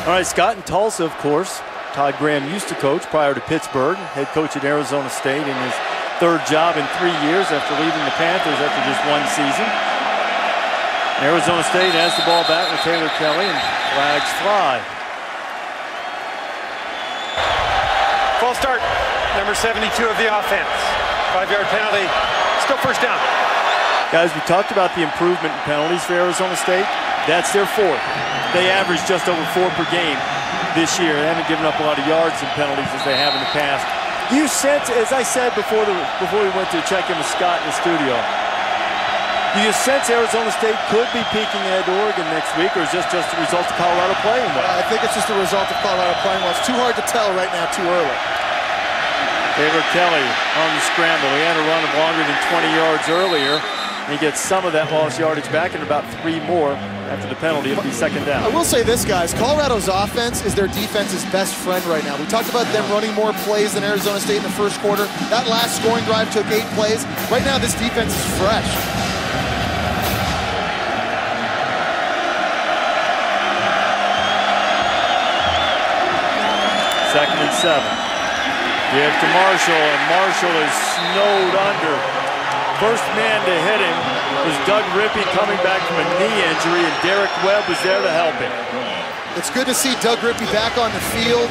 All right, Scott in Tulsa, of course. Todd Graham used to coach prior to Pittsburgh, head coach at Arizona State in his third job in three years after leaving the Panthers after just one season. Arizona State has the ball back with Taylor Kelly and flags fly. False start, number 72 of the offense. Five-yard penalty, still first down. Guys, we talked about the improvement in penalties for Arizona State. That's their fourth. They average just over four per game this year. They haven't given up a lot of yards and penalties as they have in the past. You sense, as I said before, the, before we went to check in with Scott in the studio, do you sense Arizona State could be peaking at Oregon next week, or is this just a result of Colorado playing well? I think it's just a result of Colorado playing well. It's too hard to tell right now, too early. Taylor Kelly on the scramble. He had a run of longer than 20 yards earlier. He gets some of that lost yardage back and about three more after the penalty. It'll be second down. I will say this, guys. Colorado's offense is their defense's best friend right now. We talked about them running more plays than Arizona State in the first quarter. That last scoring drive took eight plays. Right now, this defense is fresh. Second and seven. Give to Marshall, and Marshall is snowed under. First man to hit him was Doug Rippy coming back from a knee injury, and Derek Webb was there to help him. It's good to see Doug Rippy back on the field,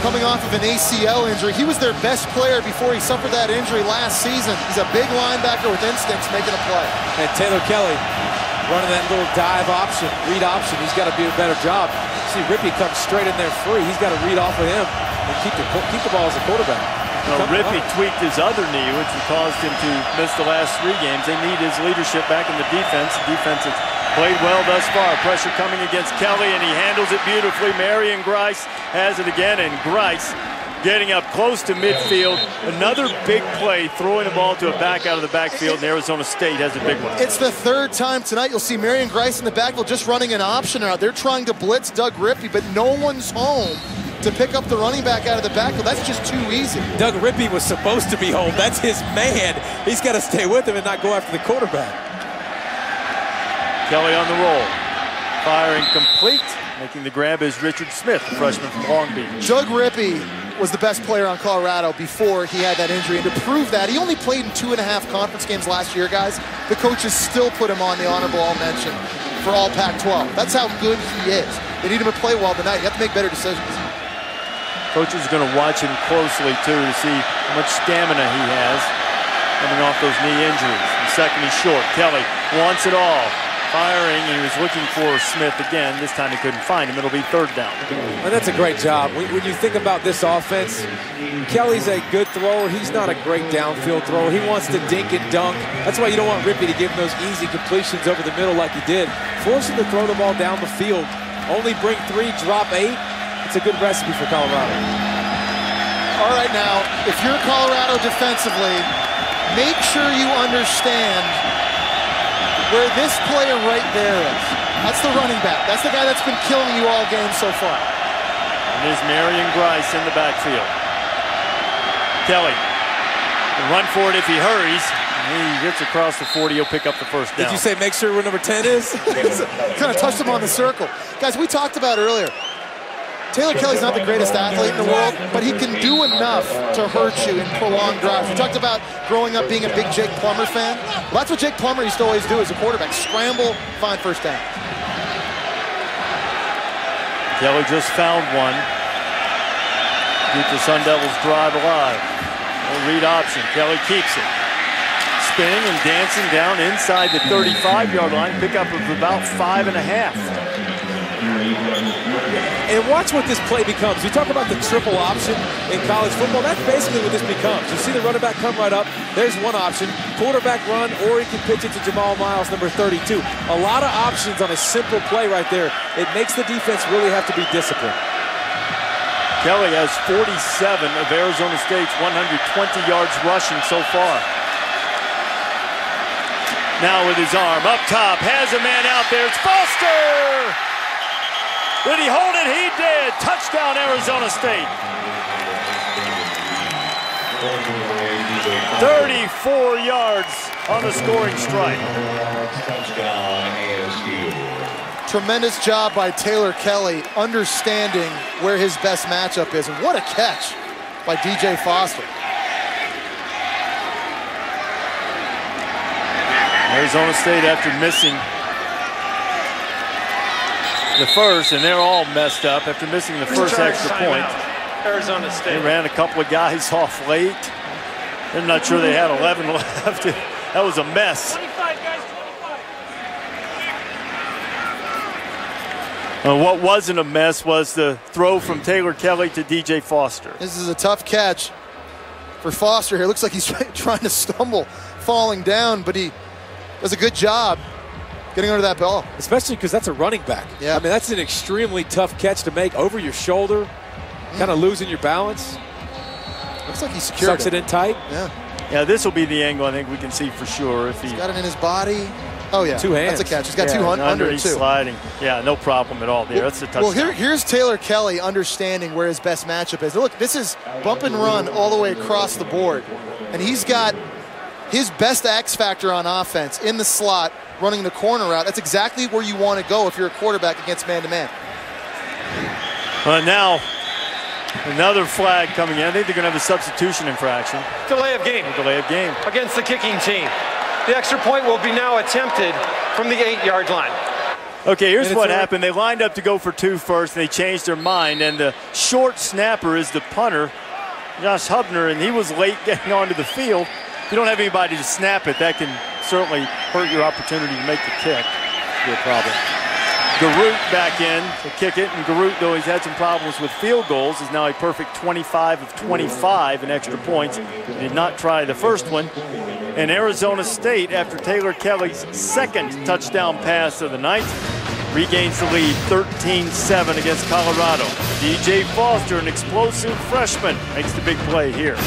coming off of an ACL injury. He was their best player before he suffered that injury last season. He's a big linebacker with instincts making a play. And Taylor Kelly running that little dive option, read option. He's got to do a better job. See, Rippy comes straight in there free. He's got to read off of him and keep the, keep the ball as a quarterback. No, Rippy tweaked his other knee, which caused him to miss the last three games. They need his leadership back in the defense. The defense has played well thus far. Pressure coming against Kelly, and he handles it beautifully. Marion Grice has it again, and Grice getting up close to midfield. Another big play, throwing the ball to a back out of the backfield, and Arizona State has a big one. It's the third time tonight you'll see Marion Grice in the backfield just running an option out. They're trying to blitz Doug Rippy, but no one's home to pick up the running back out of the backfield. That's just too easy. Doug Rippy was supposed to be home. That's his man. He's got to stay with him and not go after the quarterback. Kelly on the roll. Firing complete. Making the grab is Richard Smith, the freshman from Long Beach. Doug Rippy was the best player on Colorado before he had that injury. And to prove that, he only played in two and a half conference games last year, guys. The coaches still put him on the honorable all mention for all Pac-12. That's how good he is. They need him to play well tonight. You have to make better decisions. Coaches are going to watch him closely, too, to see how much stamina he has coming off those knee injuries. Second is short. Kelly wants it all. Firing, he was looking for Smith again. This time he couldn't find him. It'll be third down. And that's a great job. When you think about this offense, Kelly's a good thrower. He's not a great downfield thrower. He wants to dink and dunk. That's why you don't want Rippy to give him those easy completions over the middle like he did. Force him to throw the ball down the field. Only bring three, drop eight. It's a good recipe for Colorado. All right, now, if you're Colorado defensively, make sure you understand where this player right there is. That's the running back. That's the guy that's been killing you all game so far. And there's Marion Grice in the backfield. Kelly run for it if he hurries. He gets across the 40, he'll pick up the first down. Did you say make sure where number 10 is? kind of touched him on the circle. Guys, we talked about earlier, Taylor Kelly's not the greatest athlete in the world, but he can do enough to hurt you in prolonged drives. We talked about growing up being a big Jake Plummer fan. Well, that's what Jake Plummer used to always do as a quarterback, scramble, find first down. Kelly just found one. Keep the Sun Devils drive alive. No read option. Kelly keeps it. Spinning and dancing down inside the 35-yard line. Pickup of about five and a half. And watch what this play becomes. You talk about the triple option in college football. That's basically what this becomes. You see the running back come right up. There's one option. Quarterback run, or he can pitch it to Jamal Miles, number 32. A lot of options on a simple play right there. It makes the defense really have to be disciplined. Kelly has 47 of Arizona State's 120 yards rushing so far. Now with his arm up top, has a man out there. It's Foster! Did he hold it? He did. Touchdown, Arizona State. 34 yards on the scoring strike. Tremendous job by Taylor Kelly understanding where his best matchup is. And what a catch by DJ Foster. Arizona State after missing the first, and they're all messed up after missing the first extra point. Arizona State. They ran a couple of guys off late. I'm not sure they had 11 left. That was a mess. Uh, what wasn't a mess was the throw from Taylor Kelly to DJ Foster. This is a tough catch for Foster here. Looks like he's trying to stumble, falling down, but he does a good job getting under that ball. Especially because that's a running back. Yeah. I mean, that's an extremely tough catch to make over your shoulder, kind of mm. losing your balance. Looks like he secured Sucks it in tight. Yeah, Yeah, this will be the angle I think we can see for sure if he he's got it in his body. Oh yeah, Two hands. That's a catch. He's got yeah, two hun- under he's too. sliding. Yeah, no problem at all there. That's a touchdown. Well, here, here's Taylor Kelly understanding where his best matchup is. Look, this is bump and run all the way across the board. And he's got his best X factor on offense in the slot, running the corner route. That's exactly where you want to go if you're a quarterback against man to man. Uh, now, another flag coming in. I think they're going to have a substitution infraction. Delay of game Delay of game. against the kicking team. The extra point will be now attempted from the eight-yard line. Okay, here's what a- happened. They lined up to go for two first, and they changed their mind. And the short snapper is the punter, Josh Hubner, and he was late getting onto the field. If you don't have anybody to snap it, that can certainly hurt your opportunity to make the kick. Be a problem. Garoutte back in to kick it, and Garoutte, though he's had some problems with field goals, is now a perfect 25 of 25 in extra points. He did not try the first one. And Arizona State, after Taylor Kelly's second touchdown pass of the night, regains the lead 13-7 against Colorado. DJ Foster, an explosive freshman, makes the big play here.